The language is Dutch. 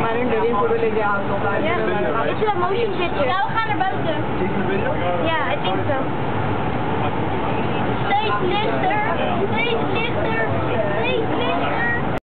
Maar nu erin voor de ja, toch Ja, is een motion picture? Ja, we gaan naar buiten. Is het een video? Ja, ik denk zo.